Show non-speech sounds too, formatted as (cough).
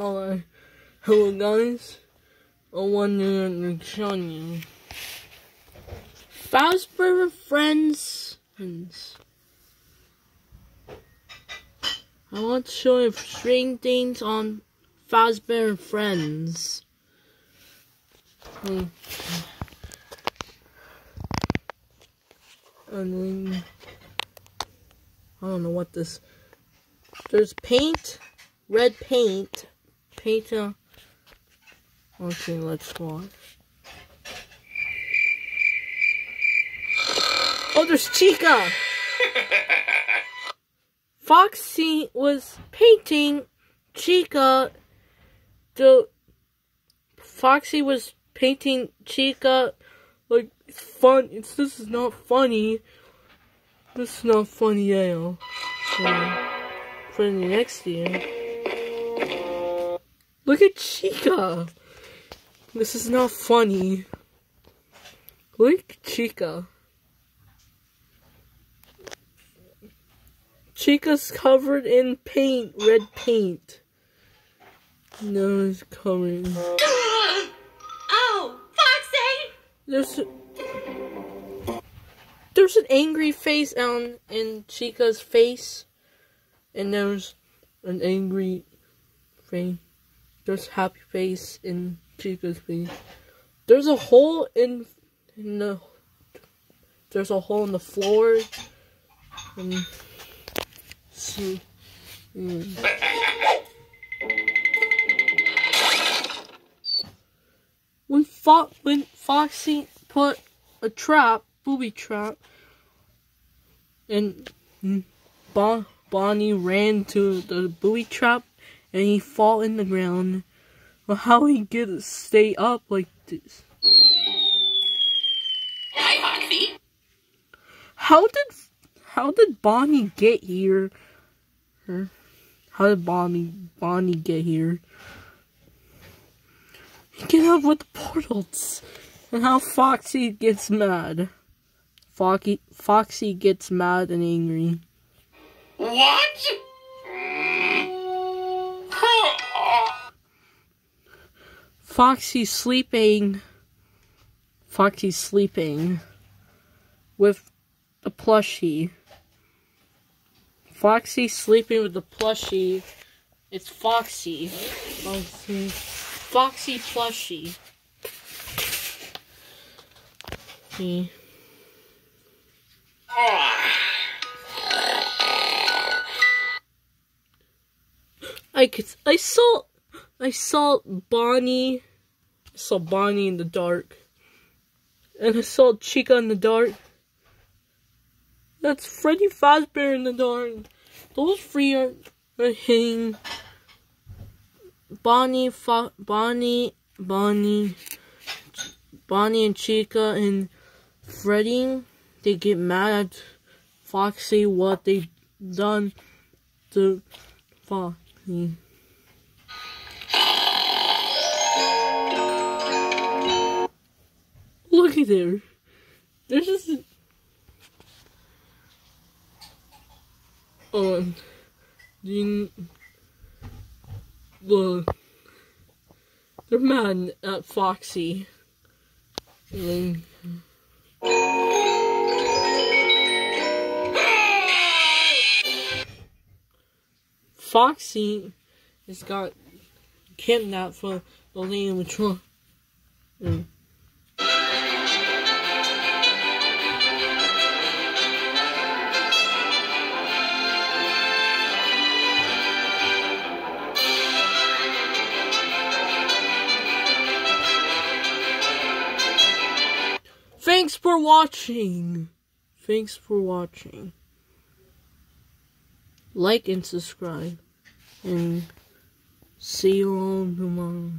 Hello, hello guys. I wanted to show you Fazbear Friends. I want to show you string things on Fazbear Friends. Hmm. And then, I don't know what this. There's paint, red paint, Uh, okay, let's watch. Oh, there's Chica. (laughs) Foxy was painting Chica. The Foxy was painting Chica like it's fun. It's this is not funny. This is not funny at all. So, for the next year. Look at Chica. This is not funny. Look at Chica. Chica's covered in paint, red paint. Nose covered. Oh, Foxy! There's there's an angry face on in Chica's face, and there's an angry face. There's happy face in Chica's face. There's a hole in in the there's a hole in the floor. And see. Mm. When Fo when Foxy put a trap, booby trap, and bon Bonnie ran to the booby trap, and he fall in the ground. Well, how he get stay up like this? Hi, Foxy. How did how did Bonnie get here? How did Bonnie Bonnie get here? He Get out with the portals. And how Foxy gets mad. Foxy Foxy gets mad and angry. What? Foxy's sleeping. Foxy's sleeping with the plushie. Foxy sleeping with the plushie. It's Foxy. Foxy, Foxy plushie. See. I could. I saw. I saw Bonnie. I saw Bonnie in the dark. And I saw Chica in the dark. That's Freddy Fazbear in the dark. Those three are, are hitting Bonnie, Fo Bonnie, Bonnie, Bonnie and Chica and Freddy. They get mad at Foxy what they done to Foxy. There. There's just on the the they're mad at Foxy. And Foxy has got kidnapped for the lady for watching. Thanks for watching. Like and subscribe. And see you all tomorrow.